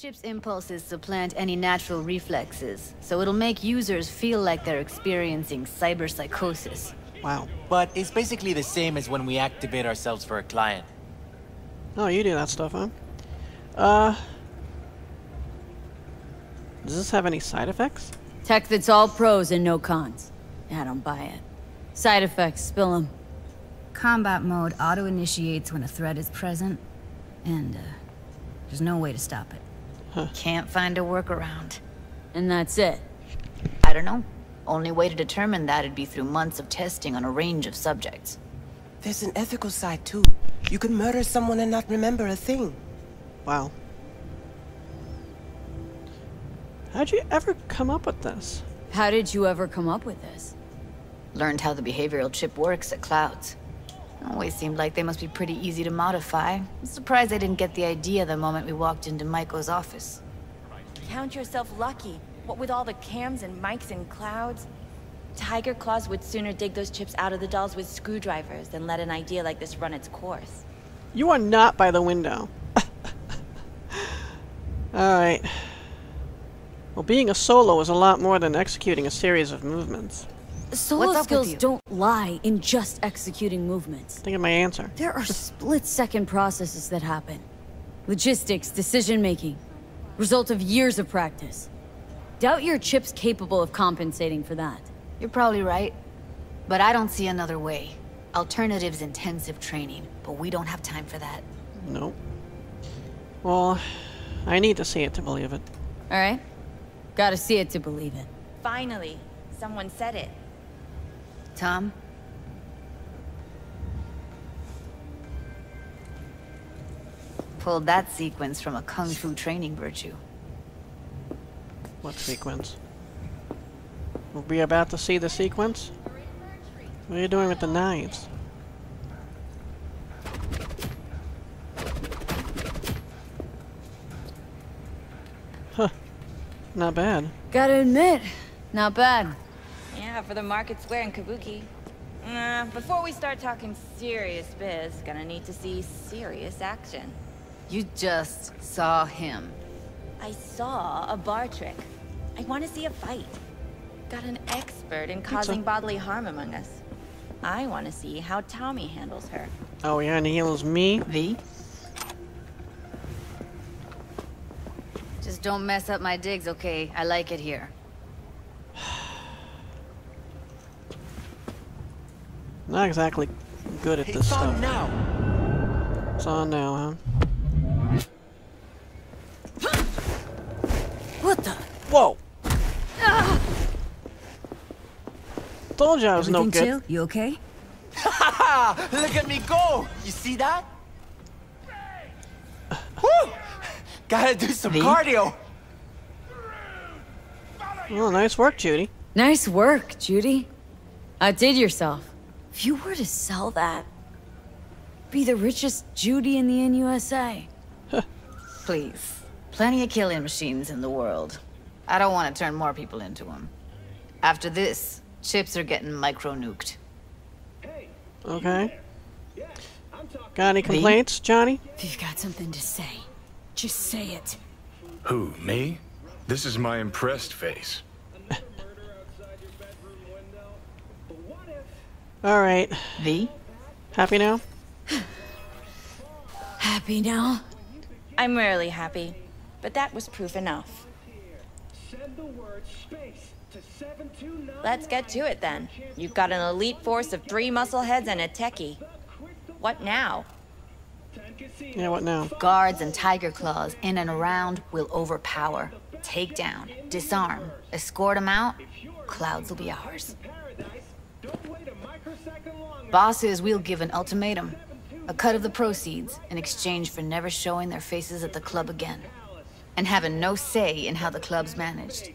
Chip's impulses supplant any natural reflexes, so it'll make users feel like they're experiencing cyberpsychosis. Wow. But it's basically the same as when we activate ourselves for a client. Oh, you do that stuff, huh? Uh... Does this have any side effects? Tech that's all pros and no cons. I don't buy it. Side effects, spill them. Combat mode auto-initiates when a threat is present, and uh, there's no way to stop it. Huh. Can't find a workaround. And that's it. I don't know. Only way to determine that would be through months of testing on a range of subjects. There's an ethical side too. You can murder someone and not remember a thing. Wow. How'd you ever come up with this? How did you ever come up with this? Learned how the behavioral chip works at Clouds. Always seemed like they must be pretty easy to modify. I'm surprised I didn't get the idea the moment we walked into Maiko's office. Count yourself lucky. What with all the cams and mics and clouds? Tiger Claws would sooner dig those chips out of the dolls with screwdrivers than let an idea like this run its course. You are not by the window. Alright. Well, being a solo is a lot more than executing a series of movements. Solo What's up with skills you? don't lie in just executing movements. Think of my answer. There are split-second processes that happen. Logistics, decision-making. Result of years of practice. Doubt your chip's capable of compensating for that. You're probably right. But I don't see another way. Alternatives intensive training, but we don't have time for that. Nope. Well, I need to see it to believe it. Alright? Gotta see it to believe it. Finally, someone said it. Tom? Pulled that sequence from a kung fu training virtu. What sequence? Are we about to see the sequence? What are you doing with the knives? Huh. Not bad. Gotta admit, not bad. Yeah, for the market square in Kabuki. Uh, before we start talking serious biz, gonna need to see serious action. You just saw him. I saw a bar trick. I want to see a fight. Got an expert in causing bodily harm among us. I want to see how Tommy handles her. Oh yeah, and he heals me. V? Just don't mess up my digs, okay? I like it here. Not exactly good at this It's on stuff. now. It's on now, huh? What the? Whoa! Ah! Told you I was no Everything good. chill? You okay? Ha! Look at me go! You see that? Woo! Gotta do some V? cardio. Well, nice work, Judy. Nice work, Judy. Outdid yourself. If you were to sell that, be the richest Judy in the NUSA. Please. Plenty of killing machines in the world. I don't want to turn more people into them. After this, chips are getting micro-nuked. Okay. Got any complaints, Johnny? If you've got something to say, just say it. Who, me? This is my impressed face. Alright. V? Happy now? Happy now? I'm rarely happy, but that was proof enough. Let's get to it then. You've got an elite force of three muscleheads and a techie. What now? Yeah, what now? Guards and tiger claws in and around will overpower, take down, disarm, escort them out. Clouds will be ours. Bosses, we'll give an ultimatum. A cut of the proceeds in exchange for never showing their faces at the club again. And having no say in how the club's managed.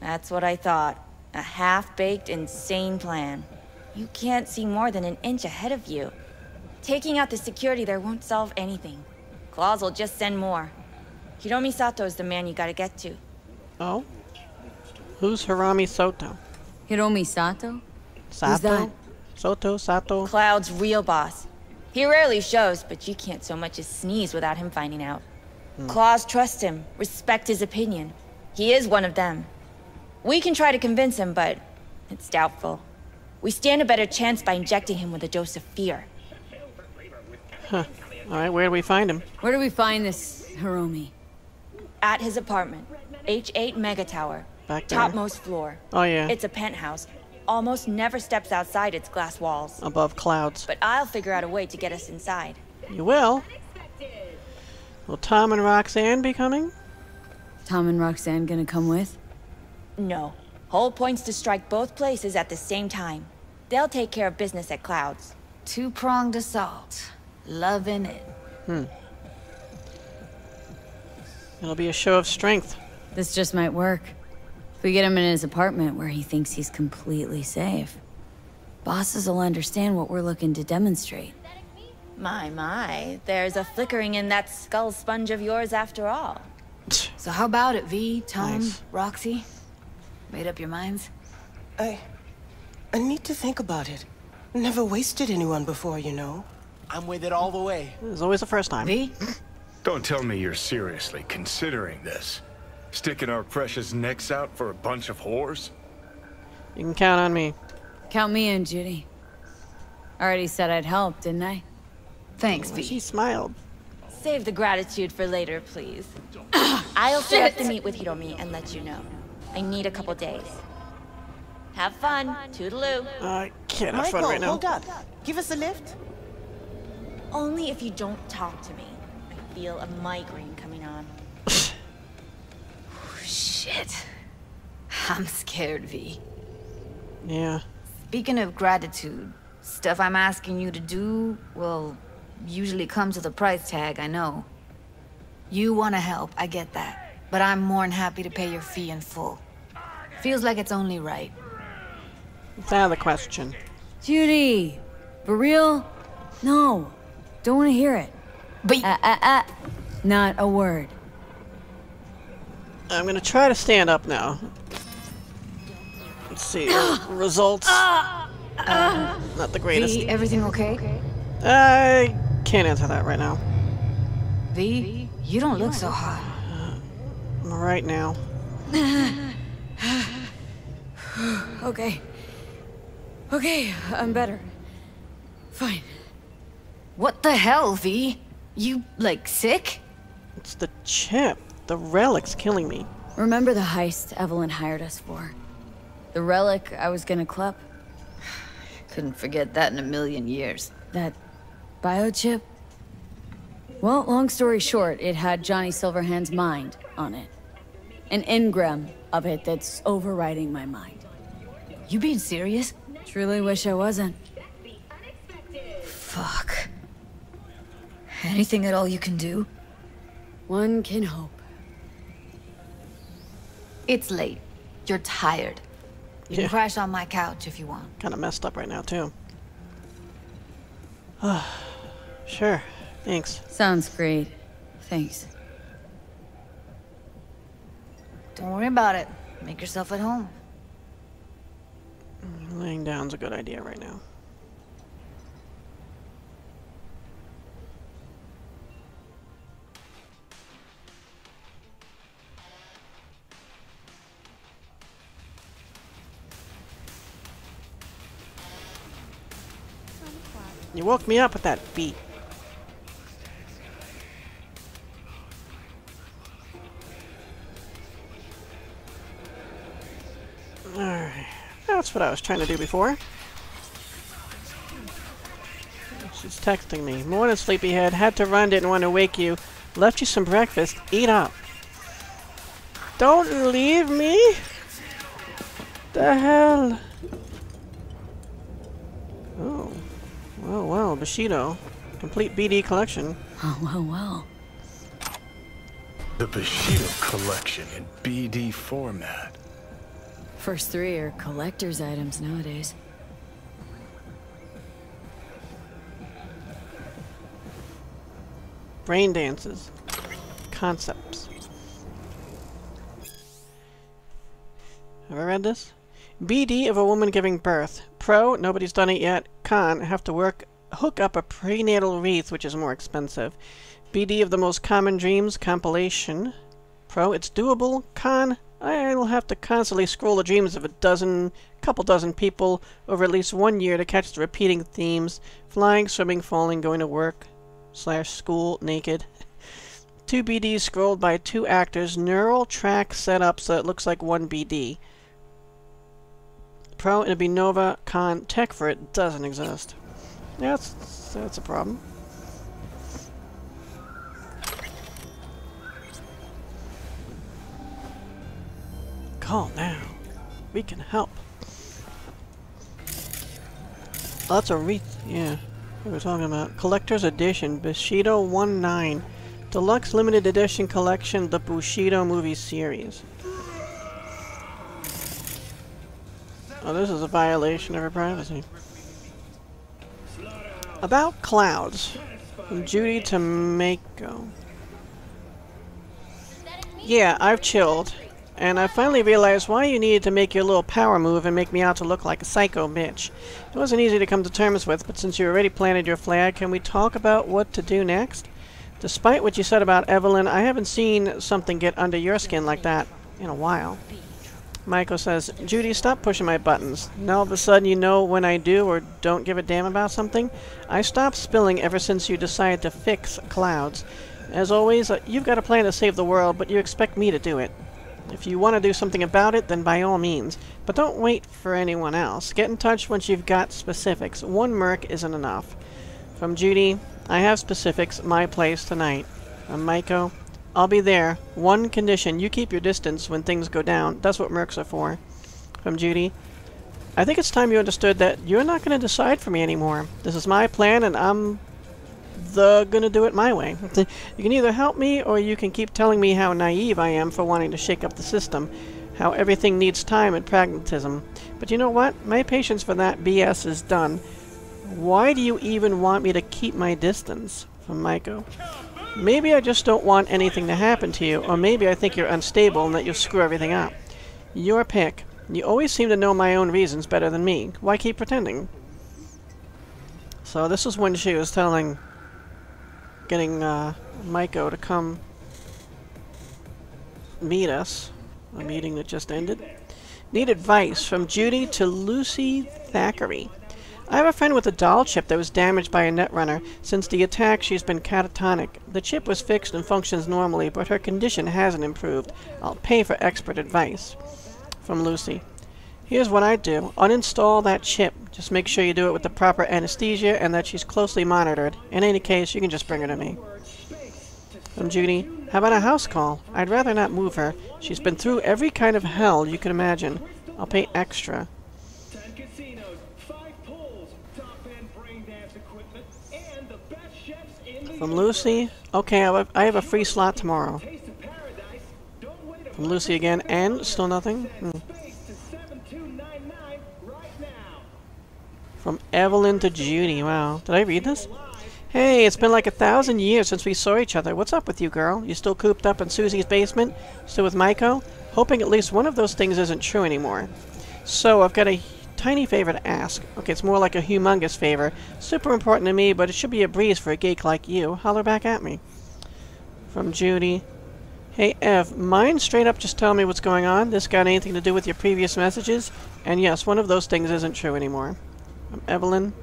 That's what I thought. A half-baked, insane plan. You can't see more than an inch ahead of you. Taking out the security there won't solve anything. Claws will just send more. Hiromi Sato is the man you gotta get to. Oh? Who's Harami Soto? Hiromi Sato? Sato? That? Soto? Sato? Cloud's real boss. He rarely shows, but you can't so much as sneeze without him finding out. Hmm. Claws trust him, respect his opinion. He is one of them. We can try to convince him, but it's doubtful. We stand a better chance by injecting him with a dose of fear. Alright, where do we find him? Where do we find this Hiromi? At his apartment, H8 Mega Tower, Back there. topmost floor. Oh yeah, It's a penthouse. Almost never steps outside its glass walls. above clouds. But I'll figure out a way to get us inside. You will? Will Tom and Roxanne be coming? Tom and Roxanne gonna come with? No. Whole point's to strike both places at the same time. They'll take care of business at Clouds. Two-pronged assault. Loving it. Hmm. It'll be a show of strength. This just might work. If we get him in his apartment where he thinks he's completely safe, bosses will understand what we're looking to demonstrate. My, my. There's a flickering in that skull sponge of yours after all. So how about it, V, Tom, Nice. Roxy? Made up your minds? I... I need to think about it. Never wasted anyone before, you know. I'm with it all the way. It's always the first time. V? Don't tell me you're seriously considering this. Sticking our precious necks out for a bunch of whores? You can count on me. Count me in, Judy. Already said I'd help, didn't I? Thanks, V. She smiled. Save the gratitude for later, please. I'll set up the meet with Hiromi and let you know. I need a couple days. Have fun. Toodaloo. I can't have fun Maiko, right now. hold up. Give us a lift. Only if you don't talk to me. I feel a migraine Shit. I'm scared, V. Yeah. Speaking of gratitude, stuff I'm asking you to do, well, usually comes with a price tag, I know. You want to help, I get that. But I'm more than happy to pay your fee in full. Feels like it's only right. It's out of the question. Judy! For real? No. Don't want to hear it. But Uh, uh, uh. Not a word. I'm gonna try to stand up now. Let's see. uh, results. Not the greatest. V, everything okay? I can't answer that right now. V, you don't look so hot. Right now. Okay. Okay, I'm better. Fine. What the hell, V? You, like, sick? It's the chip. The relic's killing me. Remember the heist Evelyn hired us for? The relic I was gonna club? Couldn't forget that in a million years. That biochip? Well, long story short, it had Johnny Silverhand's mind on it. An engram of it that's overriding my mind. You being serious? Truly wish I wasn't. Fuck. Anything at all you can do? One can hope. It's late. You're tired. You Yeah. can crash on my couch if you want. Kind of messed up right now, too. sure. Thanks. Sounds great. Thanks. Don't worry about it. Make yourself at home. Mm, laying down's a good idea right now. You woke me up with that beat. Alright. That's what I was trying to do before. She's texting me. Morning, sleepyhead. Had to run, didn't want to wake you. Left you some breakfast. Eat up. Don't leave me! The hell? Well, well, Bushido. Complete BD collection. Oh, well, well. The Bushido collection in BD format. First three are collector's items nowadays. Brain dances. Concepts. Have I read this? BD of a woman giving birth. Pro, nobody's done it yet. Con, have to work, hook up a prenatal wreath, which is more expensive. BD of the Most Common Dreams compilation. Pro, it's doable. Con, I'll have to constantly scroll the dreams of a dozen, couple dozen people over at least one year to catch the repeating themes. Flying, swimming, falling, going to work, slash school, naked. Two BDs scrolled by two actors. Neural track set up so it looks like one BD. Pro, it'd be Nova. Con, tech for it doesn't exist. That's, that's a problem. Call now. We can help. Oh, that's a re- yeah. We're talking about. Collector's Edition. Bushido 1-9. Deluxe Limited Edition Collection. The Bushido Movie Series. Oh, this is a violation of her privacy. About clouds. From Judy to Maiko. Yeah, I've chilled. And I finally realized why you needed to make your little power move and make me out to look like a psycho bitch. It wasn't easy to come to terms with, but since you already planted your flag, can we talk about what to do next? Despite what you said about Evelyn, I haven't seen something get under your skin like that in a while. Maiko says, Judy, stop pushing my buttons. Now all of a sudden you know when I do or don't give a damn about something? I stopped spilling ever since you decided to fix clouds. As always, uh, you've got a plan to save the world, but you expect me to do it. If you want to do something about it, then by all means. But don't wait for anyone else. Get in touch once you've got specifics. One merc isn't enough. From Judy, I have specifics. My place tonight. From Maiko, I'll be there. One condition, you keep your distance when things go down. That's what mercs are for. From Judy, I think it's time you understood that you're not going to decide for me anymore. This is my plan, and I'm the gonna do it my way. you can either help me, or you can keep telling me how naive I am for wanting to shake up the system, how everything needs time and pragmatism. But you know what? My patience for that BS is done. Why do you even want me to keep my distance? From Maiko. Maybe I just don't want anything to happen to you, or maybe I think you're unstable and that you'll screw everything up. Your pick. You always seem to know my own reasons better than me. Why keep pretending? So this is when she was telling getting uh, Maiko to come meet us. A meeting that just ended. Need advice from Judy to Lucy Thackeray. I have a friend with a doll chip that was damaged by a netrunner. Since the attack, she's been catatonic. The chip was fixed and functions normally, but her condition hasn't improved. I'll pay for expert advice. From Lucy. Here's what I do. Uninstall that chip. Just make sure you do it with the proper anesthesia and that she's closely monitored. In any case, you can just bring her to me. From Judy. How about a house call? I'd rather not move her. She's been through every kind of hell you can imagine. I'll pay extra. From Lucy. Okay, I have a free slot tomorrow. From Lucy again, and still nothing? Hmm. From Evelyn to Judy. Wow. Did I read this? Hey, it's been like a thousand years since we saw each other. What's up with you, girl? You still cooped up in Susie's basement? Still with Maiko? Hoping at least one of those things isn't true anymore. So, I've got a tiny favor to ask. Okay, it's more like a humongous favor. Super important to me, but it should be a breeze for a geek like you. Holler back at me. From Judy. Hey, Ev, mind straight up just tell me what's going on? This got anything to do with your previous messages? And yes, one of those things isn't true anymore. From Evelyn.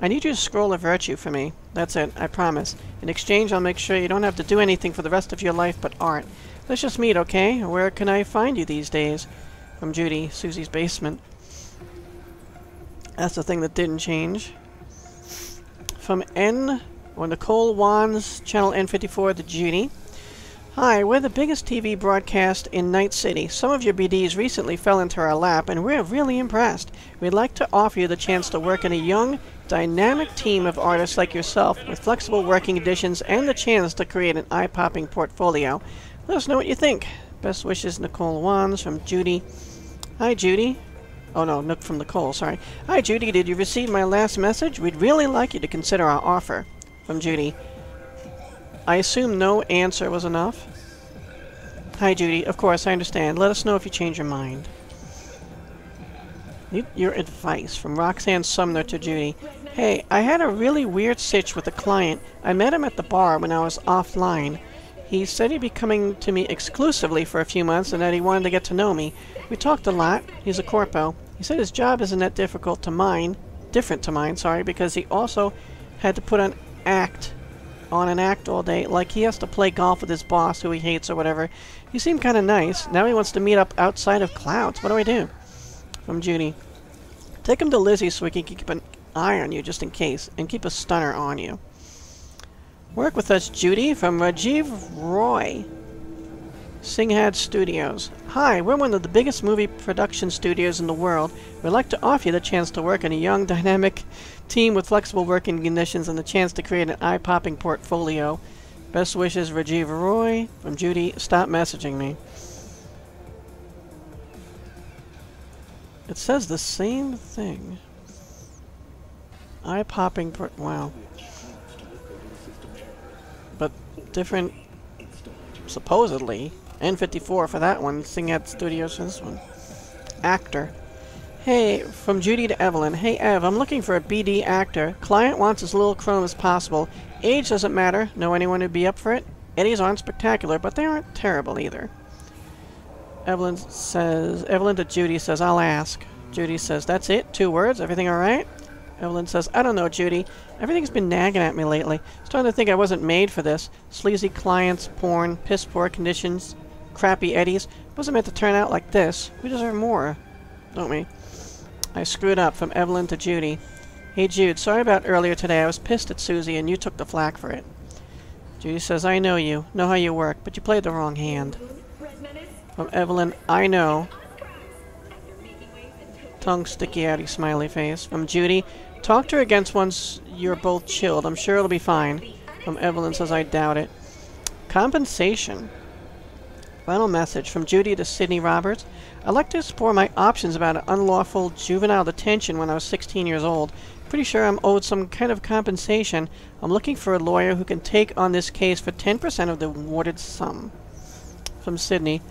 I need you to scroll a virtu for me. That's it, I promise. In exchange, I'll make sure you don't have to do anything for the rest of your life but art. Let's just meet, okay? Where can I find you these days? From Judy, Susie's basement. That's the thing that didn't change. From N, or Nicole Wands, channel N54 the Judy. Hi, we're the biggest TV broadcast in Night City. Some of your BDs recently fell into our lap, and we're really impressed. We'd like to offer you the chance to work in a young, dynamic team of artists like yourself with flexible working conditions and the chance to create an eye-popping portfolio. Let us know what you think. Best wishes, Nicole Wands from Judy. Hi, Judy. Oh no, Nook from the Coal, sorry. Hi, Judy. Did you receive my last message? We'd really like you to consider our offer. From Judy. I assume no answer was enough? Hi, Judy. Of course, I understand. Let us know if you change your mind. Need your advice from Roxanne Sumner to Judy. Hey, I had a really weird sitch with a client. I met him at the bar when I was offline. He said he'd be coming to me exclusively for a few months and that he wanted to get to know me. We talked a lot. He's a corpo. He said his job isn't that difficult to mine, different to mine, sorry, because he also had to put an act on an act all day, like he has to play golf with his boss who he hates or whatever. He seemed kind of nice. Now he wants to meet up outside of clouds. What do I do? From Judy. Take him to Lizzie so we can keep an eye on you just in case, and keep a stunner on you. Work with us, Judy, from Rajiv Roy. Singhad Studios. Hi, we're one of the biggest movie production studios in the world. We'd like to offer you the chance to work in a young, dynamic team with flexible working conditions and the chance to create an eye-popping portfolio. Best wishes, Rajiv Roy. From Judy, stop messaging me. It says the same thing. Eye-popping port- wow. But different, supposedly, N54 for that one, Singhad Studios for this one. Actor. Hey, from Judy to Evelyn. Hey Ev, I'm looking for a BD actor. Client wants as little chrome as possible. Age doesn't matter. Know anyone who'd be up for it? Eddies aren't spectacular, but they aren't terrible either. Evelyn says, Evelyn to Judy says, I'll ask. Judy says, that's it? Two words? Everything alright? Evelyn says, I don't know, Judy. Everything's been nagging at me lately. Starting to think I wasn't made for this. Sleazy clients, porn, piss poor conditions, crappy eddies. Wasn't meant to turn out like this. We deserve more, don't we? I screwed up from Evelyn to Judy. Hey Jude, sorry about earlier today. I was pissed at Susie and you took the flak for it. Judy says, I know you, know how you work, but you played the wrong hand. From Evelyn, I know. Tongue sticky outy smiley face. From Judy, talk to her against once you're both chilled. I'm sure it'll be fine. From Evelyn says, I doubt it. Compensation. Final message from Judy to Sydney Roberts. I'd like to explore my options about an unlawful juvenile detention when I was 16 years old. Pretty sure I'm owed some kind of compensation. I'm looking for a lawyer who can take on this case for 10% of the awarded sum. From Sydney.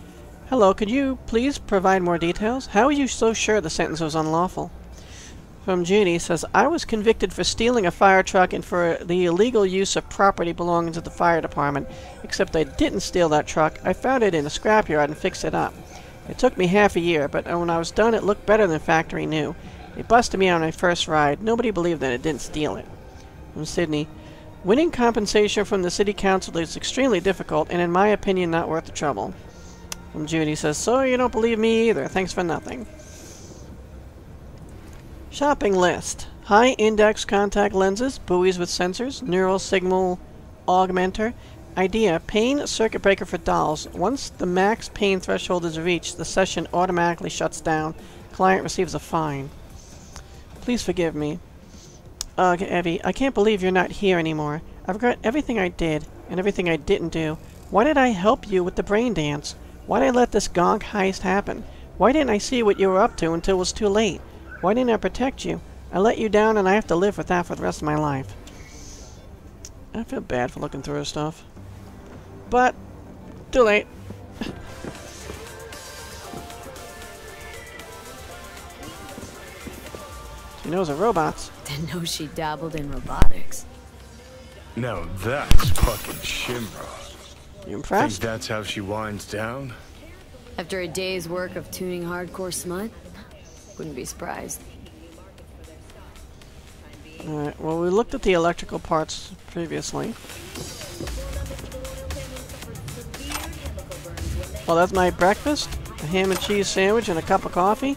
Hello, could you please provide more details? How are you so sure the sentence was unlawful? From Judy says, I was convicted for stealing a fire truck and for the illegal use of property belonging to the fire department. Except I didn't steal that truck. I found it in a scrapyard and fixed it up. It took me half a year, but when I was done it looked better than factory new. They busted me on my first ride. Nobody believed that I didn't steal it. From Sydney, winning compensation from the city council is extremely difficult and in my opinion not worth the trouble. From Judy says, so you don't believe me either. Thanks for nothing. Shopping list. High index contact lenses, buoys with sensors, neural signal augmenter. Idea, pain circuit breaker for dolls. Once the max pain threshold is reached, the session automatically shuts down. Client receives a fine. Please forgive me. Ugh, Evie, I can't believe you're not here anymore. I regret everything I did, and everything I didn't do. Why did I help you with the brain dance? Why did I let this gonk heist happen? Why didn't I see what you were up to until it was too late? Why didn't I protect you? I let you down and I have to live with that for the rest of my life. I feel bad for looking through her stuff. But, too late. she knows her robots. Didn't know she dabbled in robotics. Now that's fucking Shimra. You impressed? Think that's how she winds down? After a day's work of tuning hardcore smut, wouldn't be surprised. Alright, well we looked at the electrical parts previously. Well, that's my breakfast. A ham and cheese sandwich and a cup of coffee.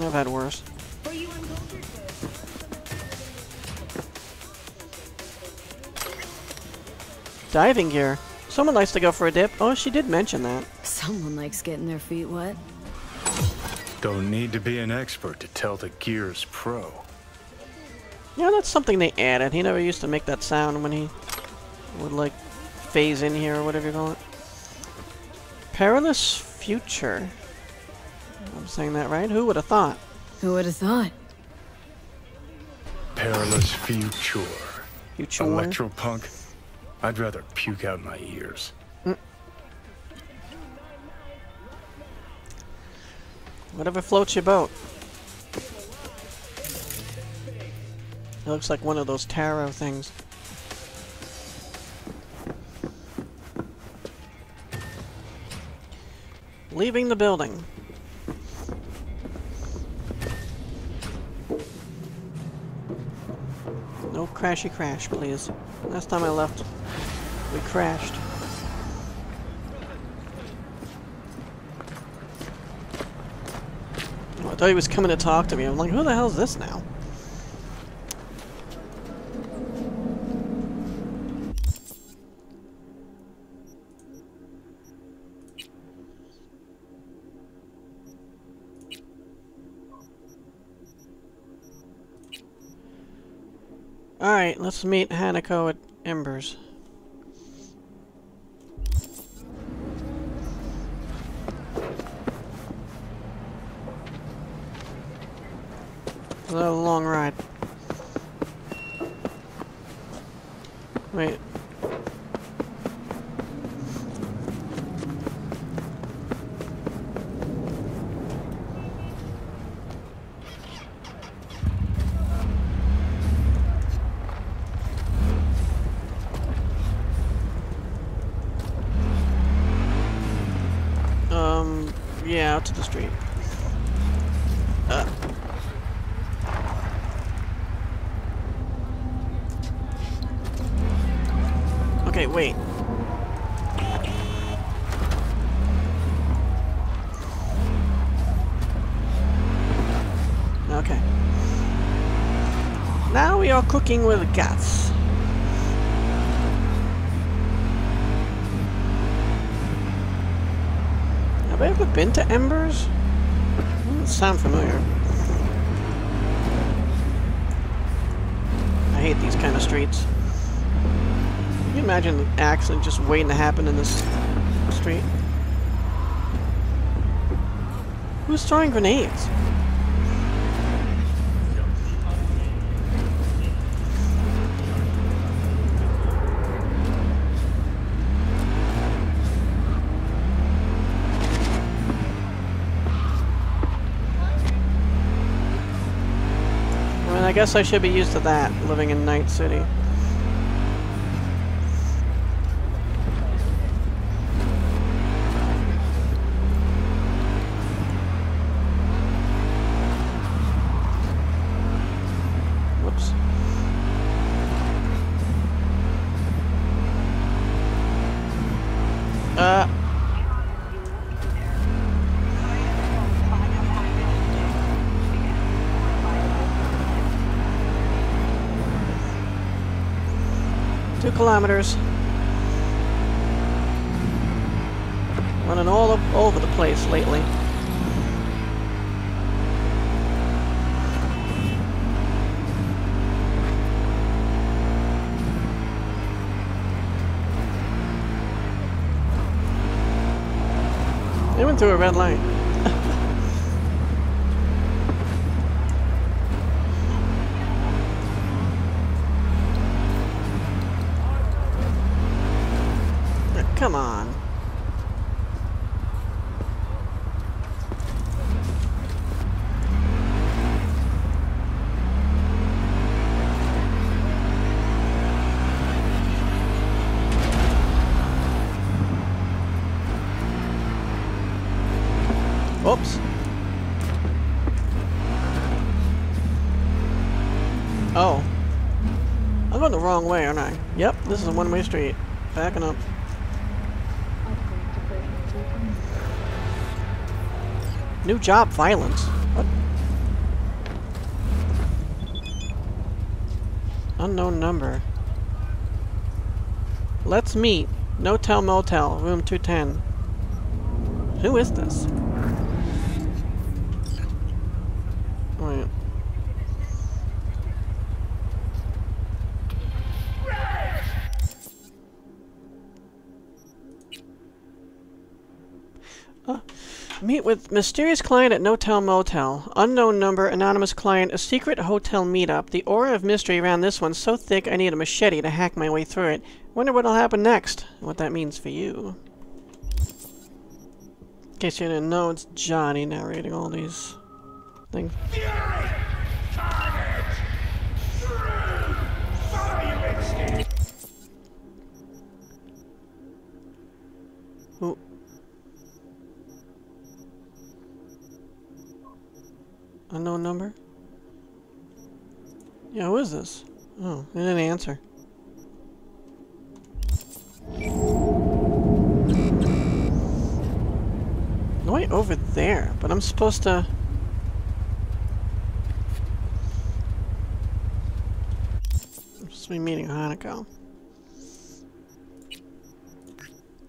I've had worse. Diving gear. Someone likes to go for a dip. Oh, she did mention that. Someone likes getting their feet wet. Don't need to be an expert to tell the gear's pro. Yeah, that's something they added. He never used to make that sound when he would, like, phase in here or whatever you call it. Perilous Future. I'm saying that right? Who would have thought? Who would have thought? Perilous future. Future. Electropunk. I'd rather puke out my ears. Whatever floats your boat. It looks like one of those tarot things. Leaving the building. No crashy crash, please. Last time I left, we crashed. Oh, I thought he was coming to talk to me. I'm like, who the hell is this now? Alright, let's meet Hanako at Embers. It's a long ride. Wait. Cooking with gas. Have I ever been to Embers? Doesn't sound familiar. I hate these kind of streets. Can you imagine an accident just waiting to happen in this street? Who's throwing grenades? Guess I should be used to that, living in Night City. Kilometers. Running all o- over the place lately. They went through a red light. Wrong way, aren't I? Yep, this is a one-way street. Backing up. New job, violence. What? Unknown number. Let's meet. No Tell Motel, room 210. Who is this? Wait. Uh, meet with mysterious client at No Tell Motel. Unknown number, anonymous client, a secret hotel meetup. The aura of mystery around this one's so thick I need a machete to hack my way through it. Wonder what'll happen next. What that means for you. In case you didn't know, it's Johnny narrating all these things. Unknown number? Yeah, who is this? Oh, they didn't answer. No, wait, over there, but I'm supposed to... I'm supposed to be meeting Hanako.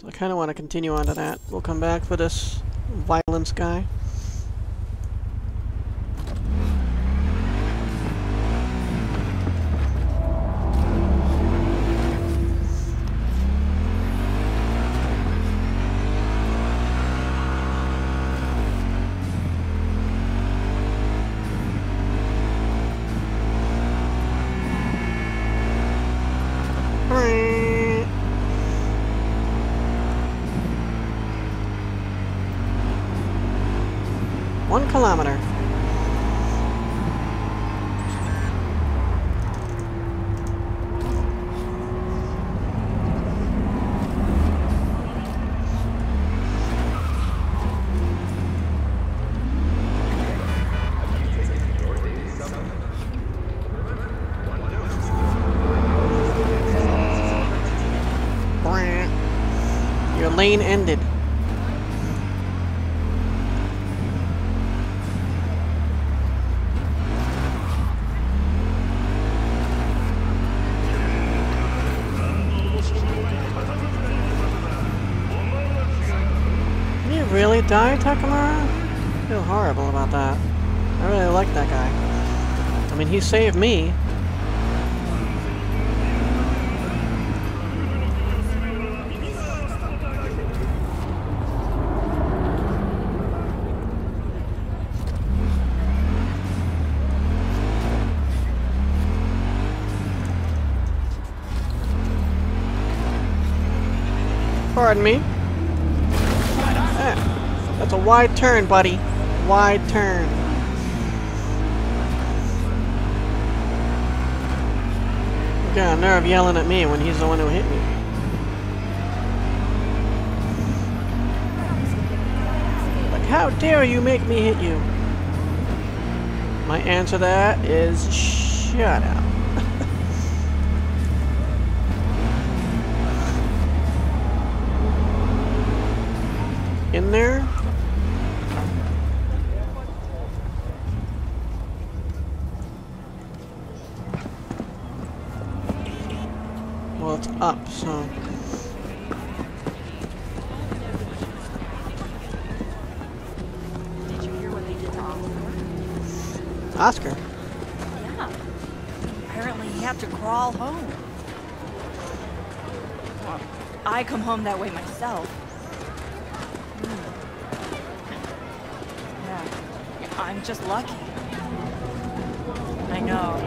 So I kind of want to continue on to that. We'll come back for this violence guy. Your lane ended. Did really die, Takemura? I feel horrible about that. I really like that guy. I mean, he saved me. Pardon me. Ah, that's a wide turn, buddy. Wide turn. You got a nerve yelling at me when he's the one who hit me. Like, how dare you make me hit you? My answer to that is shut up. In there. Well, it's up, so... Did you hear what they did to Oscar? Oscar. Yeah. Apparently he had to crawl home. Well, I come home that way myself. Hmm. Yeah. I'm just lucky. I know.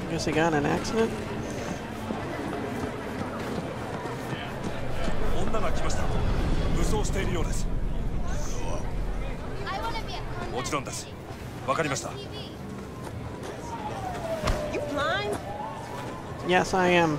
I guess he got in an accident? Yes, I am.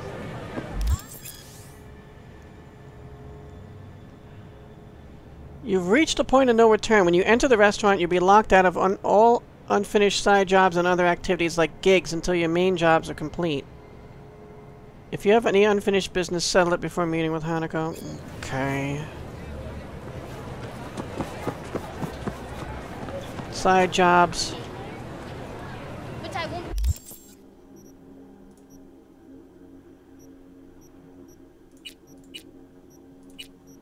You've reached a point of no return. When you enter the restaurant, you'll be locked out of un all unfinished side jobs and other activities like gigs until your main jobs are complete. If you have any unfinished business, settle it before meeting with Hanako. Okay. Side jobs.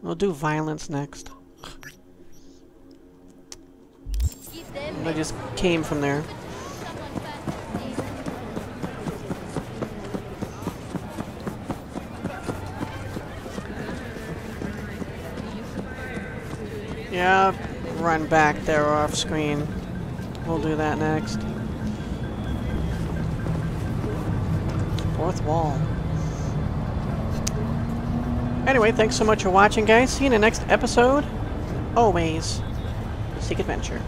We'll do violence next. I just came from there. Yeah, run back there off screen. We'll do that next. Fourth wall. Anyway, thanks so much for watching, guys. See you in the next episode. Always, seek adventure.